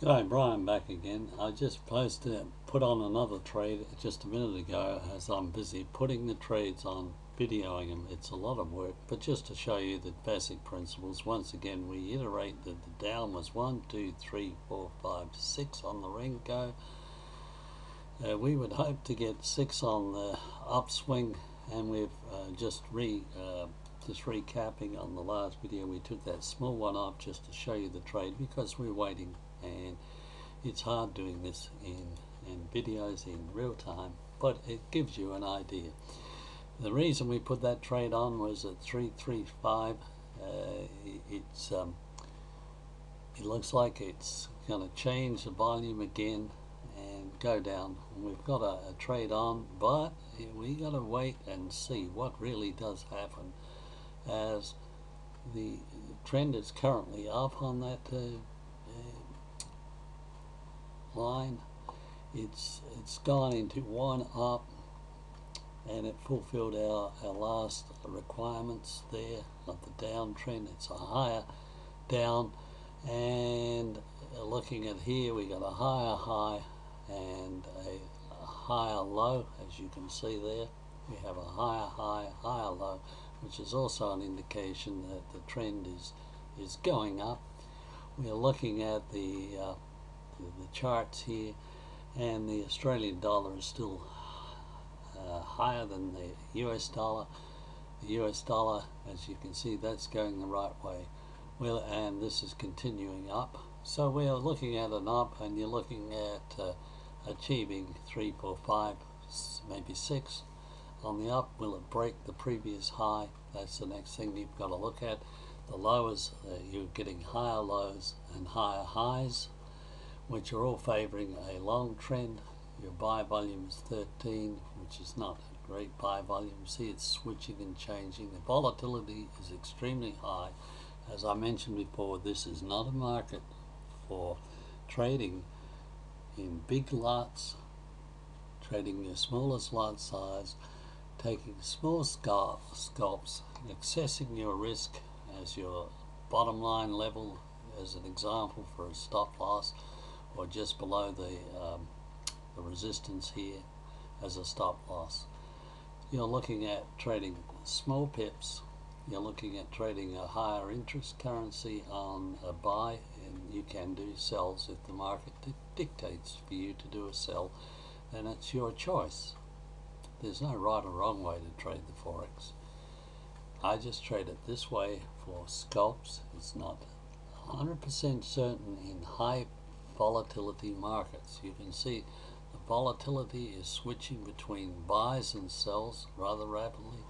G'day, Brian back again. I just posted, put on another trade just a minute ago as I'm busy putting the trades on, videoing them. It's a lot of work, but just to show you the basic principles, once again we iterate that the down was 1, 2, 3, 4, 5, 6 on the Renko. Uh, we would hope to get 6 on the upswing and we've uh, just re uh, just recapping on the last video we took that small one off just to show you the trade because we're waiting and it's hard doing this in, in videos in real time but it gives you an idea. The reason we put that trade on was at 335 uh, it's um, it looks like it's going to change the volume again and go down. We've got a, a trade on but we got to wait and see what really does happen. As the trend is currently up on that uh, line. It's it's gone into one up and it fulfilled our, our last requirements there of the downtrend it's a higher down. And looking at here we got a higher high and a, a higher low as you can see there. We have a higher high higher low which is also an indication that the trend is is going up. We are looking at the uh, the, charts here and the Australian dollar is still uh, higher than the US dollar. The US dollar as you can see that's going the right way. Well and this is continuing up. So we are looking at an up and you're looking at uh, achieving three four five maybe six on the up. Will it break the previous high? That's the next thing you've got to look at. The lowers uh, you're getting higher lows and higher highs which are all favoring a long trend. Your buy volume is 13, which is not a great buy volume. See it's switching and changing. The volatility is extremely high. As I mentioned before, this is not a market for trading in big lots, trading your smallest lot size, taking small scalps, accessing your risk as your bottom line level as an example for a stop loss or just below the, um, the resistance here as a stop loss. You're looking at trading small pips, you're looking at trading a higher interest currency on a buy and you can do sells if the market dictates for you to do a sell then it's your choice. There's no right or wrong way to trade the Forex. I just trade it this way for scalps. It's not 100% certain in high volatility markets. You can see the volatility is switching between buys and sells rather rapidly.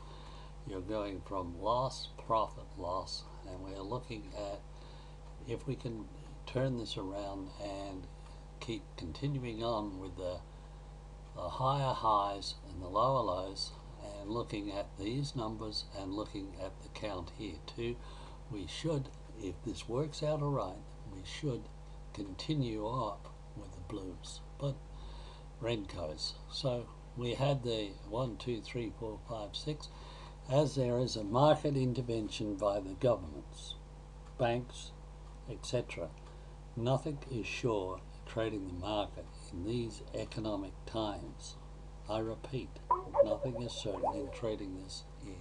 You're going from loss, profit, loss, and we're looking at if we can turn this around and keep continuing on with the, the higher highs and the lower lows and looking at these numbers and looking at the count here too, we should, if this works out alright, we should continue up with the blues, but Renkos. So we had the one, two, three, four, five, six, as there is a market intervention by the governments, banks, etc. Nothing is sure trading the market in these economic times. I repeat, nothing is certain in trading this in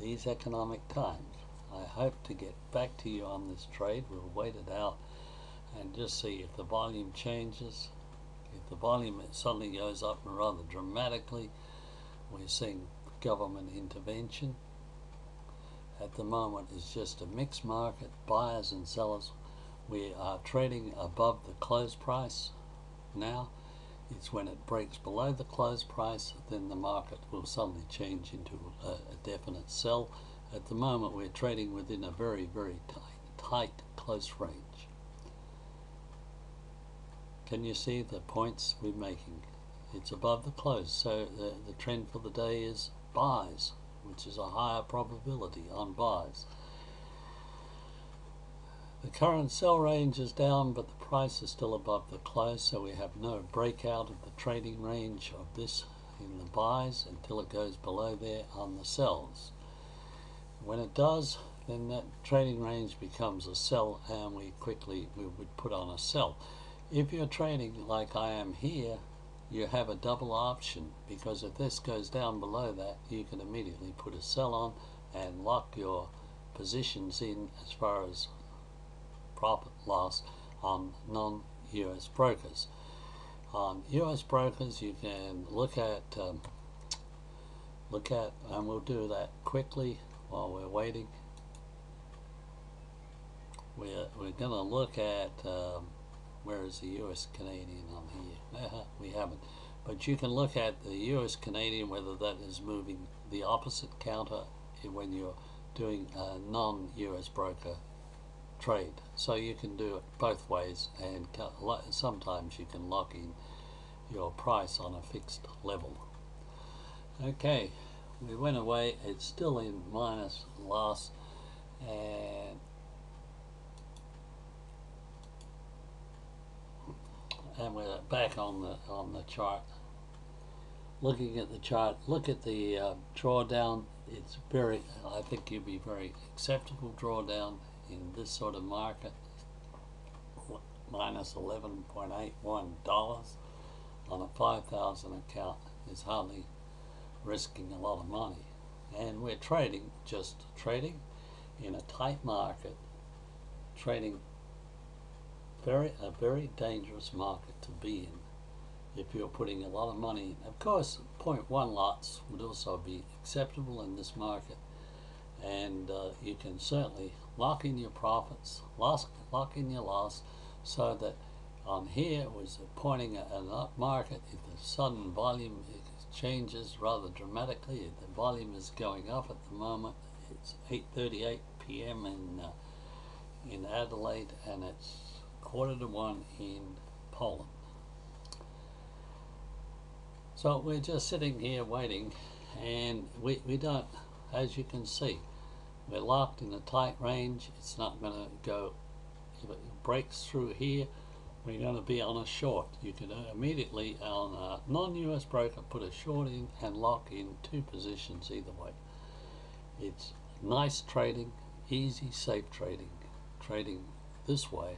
these economic times. I hope to get back to you on this trade. We'll wait it out and just see if the volume changes. If the volume suddenly goes up rather dramatically, we're seeing government intervention. At the moment, it's just a mixed market, buyers and sellers. We are trading above the close price now. It's when it breaks below the close price, then the market will suddenly change into a, a definite sell. At the moment, we're trading within a very, very tight, tight close range. Can you see the points we're making? It's above the close, so the, the trend for the day is buys, which is a higher probability on buys. The current sell range is down, but the price is still above the close, so we have no breakout of the trading range of this in the buys until it goes below there on the sells. When it does, then that trading range becomes a sell, and we quickly we would put on a sell. If you're trading like I am here, you have a double option because if this goes down below that, you can immediately put a sell on and lock your positions in as far as profit loss on non-US brokers. On US brokers, you can look at um, look at, and we'll do that quickly while we're waiting. We're we're gonna look at um, where is the US Canadian on here? we haven't, but you can look at the US Canadian whether that is moving the opposite counter when you're doing a non-US broker trade. So you can do it both ways, and sometimes you can lock in your price on a fixed level. Okay, we went away. It's still in minus loss, and and we're back on the on the chart. Looking at the chart, look at the uh, drawdown. It's very, I think you'd be very acceptable drawdown in this sort of market. Minus eleven point eight one dollars on a five thousand account is hardly risking a lot of money. And we're trading, just trading in a tight market, trading very a very dangerous market to be in if you're putting a lot of money in. Of course, 0.1 lots would also be acceptable in this market, and uh, you can certainly lock in your profits, lock, lock in your loss, so that on here was pointing at an up market. If the sudden volume changes rather dramatically, the volume is going up at the moment. It's 8:38 p.m. in uh, in Adelaide, and it's quarter to one in Poland. So we're just sitting here waiting and we, we don't, as you can see, we're locked in a tight range. It's not going to go, if it breaks through here, we're going to be on a short. You can immediately on a non-US broker put a short in and lock in two positions either way. It's nice trading, easy, safe trading, trading this way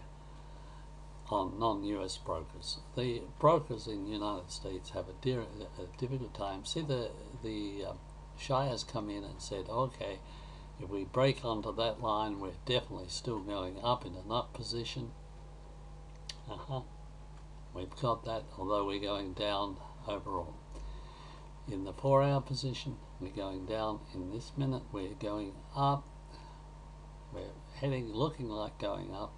on non-US brokers. The brokers in the United States have a, a difficult time. See, the the um, has come in and said, okay, if we break onto that line, we're definitely still going up in an up position. Uh-huh. We've got that, although we're going down overall. In the four-hour position, we're going down. In this minute, we're going up. We're heading, looking like going up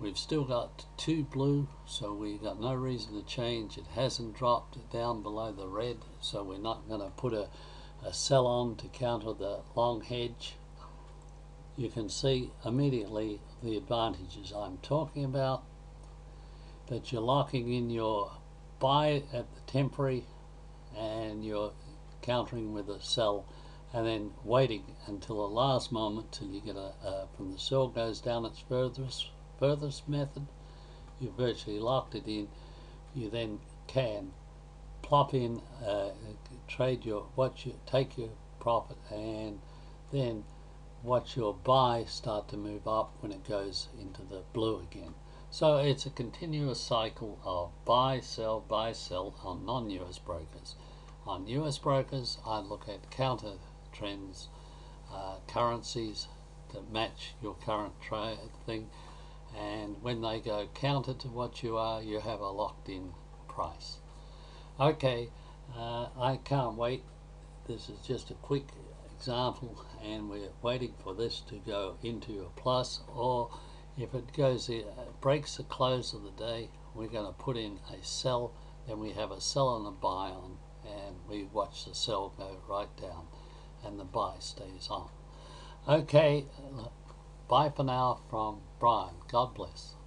We've still got two blue, so we've got no reason to change. It hasn't dropped down below the red, so we're not going to put a, a sell on to counter the long hedge. You can see immediately the advantages I'm talking about, that you're locking in your buy at the temporary and you're countering with a sell and then waiting until the last moment till you get a, a from the sell goes down its furthest furthest method, you virtually locked it in. You then can plop in, uh, trade your what you take your profit, and then watch your buy start to move up when it goes into the blue again. So it's a continuous cycle of buy, sell, buy, sell on non-US brokers. On US brokers, I look at counter trends, uh, currencies that match your current trade thing and when they go counter to what you are you have a locked in price. Okay uh, I can't wait. This is just a quick example and we're waiting for this to go into a plus or if it goes it uh, breaks the close of the day we're going to put in a sell then we have a sell and a buy on and we watch the sell go right down and the buy stays on. Okay Bye for now from Brian. God bless.